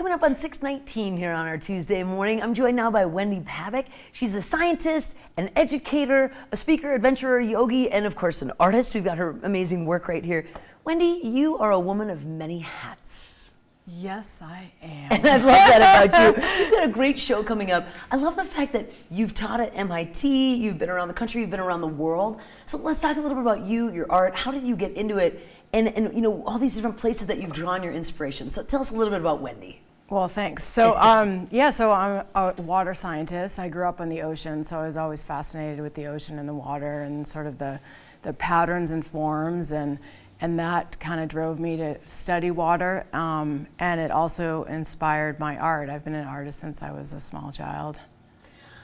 Coming up on 619 here on our Tuesday morning, I'm joined now by Wendy Pabich. She's a scientist, an educator, a speaker, adventurer, yogi, and of course an artist. We've got her amazing work right here. Wendy, you are a woman of many hats. Yes, I am. And I love that about you. You've got a great show coming up. I love the fact that you've taught at MIT, you've been around the country, you've been around the world. So let's talk a little bit about you, your art. How did you get into it? And, and you know, all these different places that you've drawn your inspiration. So tell us a little bit about Wendy. Well, thanks. So, um, yeah, so I'm a water scientist. I grew up on the ocean, so I was always fascinated with the ocean and the water and sort of the, the patterns and forms, and, and that kind of drove me to study water. Um, and it also inspired my art. I've been an artist since I was a small child.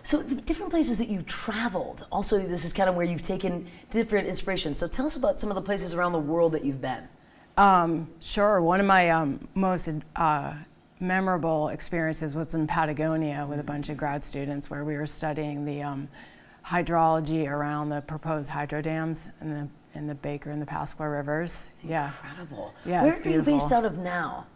So the different places that you traveled, also this is kind of where you've taken different inspirations. So tell us about some of the places around the world that you've been. Um, sure. One of my um, most uh, memorable experiences was in Patagonia with a bunch of grad students where we were studying the um, hydrology around the proposed hydro dams in the in the Baker and the Pascua rivers. Yeah. Incredible. Yeah, Where it's are you based out of now?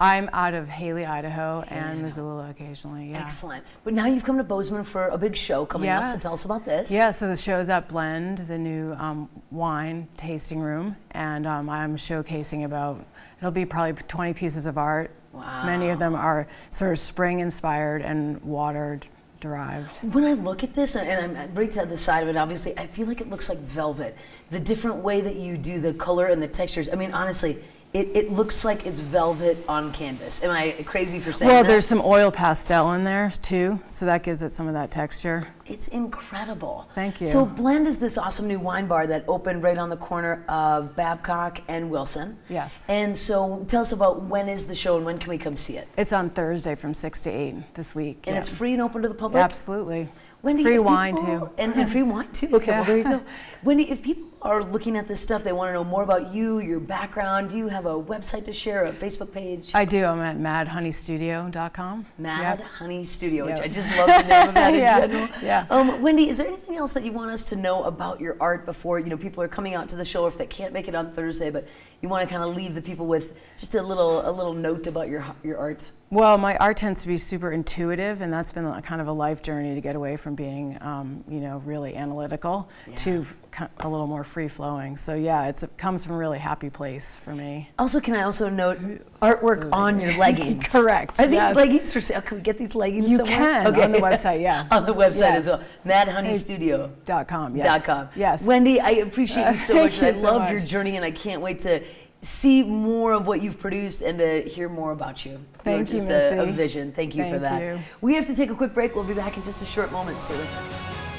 I'm out of Hailey, Idaho, and Missoula occasionally. Yeah. Excellent. But now you've come to Bozeman for a big show coming up. So tell us about this. Yeah, so the show's at Blend, the new um, wine tasting room, and um, I'm showcasing about, it'll be probably 20 pieces of art. Wow. Many of them are sort of spring inspired and water derived. When I look at this, and I'm I'm right to the side of it, obviously, I feel like it looks like velvet. The different way that you do the color and the textures. I mean, honestly, it, it looks like it's velvet on canvas. Am I crazy for saying Well, that? Well, there's some oil pastel in there too, so that gives it some of that texture. It's incredible. Thank you. So Blend is this awesome new wine bar that opened right on the corner of Babcock and Willson. Yes. And so tell us about when is the show and when can we come see it? It's on Thursday from 6 to 8 this week. And yeah. it's free and open to the public? Absolutely. Wendy, Free wine people- too. And, and free wine too. Okay, well there you go. Wendy, if people are looking at this stuff, they want to know more about you, your background. Do you have a website to share, a Facebook page? I do. I'm at madhoneystudio.com. Mad Yep. Honey Studio, which Yep. I just love the name of that in Yeah, general. yeah. Um, Wendy, is there anything else that you want us to know about your art before you know people are coming out to the show, or if they can't make it on Thursday, but you want to kind of leave the people with just a little a little note about your your art? Well, my art tends to be super intuitive, and that's been a, kind of a life journey to get away from being, um, you know, really analytical to f- a little more free flowing. So yeah, it's, it comes from a really happy place for me. Also, can I also note artwork on your leggings? Correct, Are these yes. leggings for sale? Can we get these leggings You somewhere? can, on the website, yeah. on the website Yeah. as well. MadHoneyStudio. Dot com. Yes. Dot com. Yes. Wendy, I appreciate you so much. and I so love your journey, and I can't wait to see more of what you've produced and to hear more about you. Thank You're you, just a, a vision. Thank you for that. you. We have to take a quick break. We'll be back in just a short moment. Us.